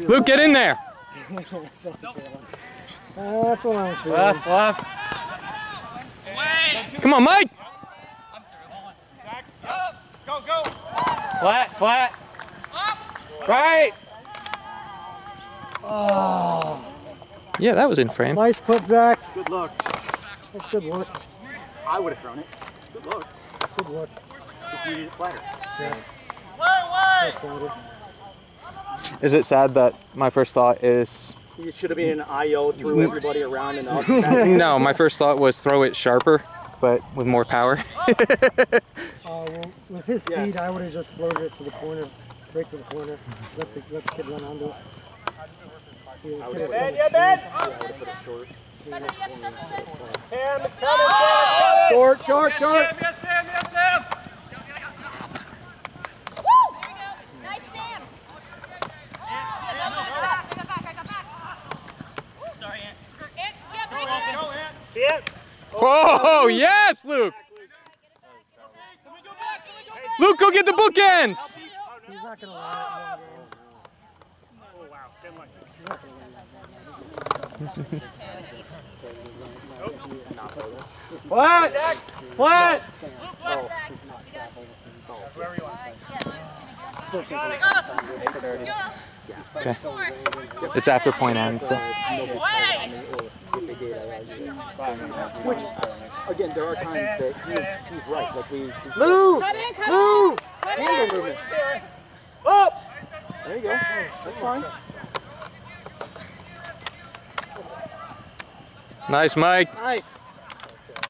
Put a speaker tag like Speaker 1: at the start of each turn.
Speaker 1: Luke, get in there.
Speaker 2: That's what I'm feeling. That's what I'm feeling.
Speaker 1: Left, left. Come on, Mike.
Speaker 3: Go, go.
Speaker 1: Flat, flat. Right.
Speaker 2: Oh,
Speaker 1: Yeah, that was in frame.
Speaker 2: nice put, Zach.
Speaker 3: Good luck.
Speaker 2: That's good work.
Speaker 3: I would have thrown it. Good luck.
Speaker 2: Good work.
Speaker 3: Just needed it flatter.
Speaker 2: Yeah.
Speaker 3: Way,
Speaker 2: Well played.
Speaker 1: Is it sad that my first thought is
Speaker 3: You should have been an IO, threw everybody around and up.
Speaker 1: no? My first thought was throw it sharper, but with more power.
Speaker 2: Uh, well, with his speed,
Speaker 3: Yes.
Speaker 2: I would have just floated it to the corner, right to the corner. Let the, let the kid run onto it. Yeah, the kid has so much speed.
Speaker 3: Sam, it's coming, Sam. Short, short, short.
Speaker 4: Yes, Sam, yes, Sam.
Speaker 5: Nice Sam. Yeah, go, go, go back, go back, go back. Sorry, Ant. Ant, yeah, break it.
Speaker 3: Go, Ant. See it?
Speaker 1: Whoa! Yes, Luke. Luke, go get the bookends.
Speaker 2: He's not going to line it in.
Speaker 3: Oh, wow. Didn't like this.
Speaker 2: He's not going to line it.
Speaker 1: Flat, flat.
Speaker 2: It's going to take a little time to get there.
Speaker 1: Okay. It's after point end. So.
Speaker 3: Which, again, there are times that he's, he's right. Like we, we
Speaker 2: Move! Move!
Speaker 3: handle movement. Up. There you go. That's fine.
Speaker 1: Nice, Mike.
Speaker 3: Nice.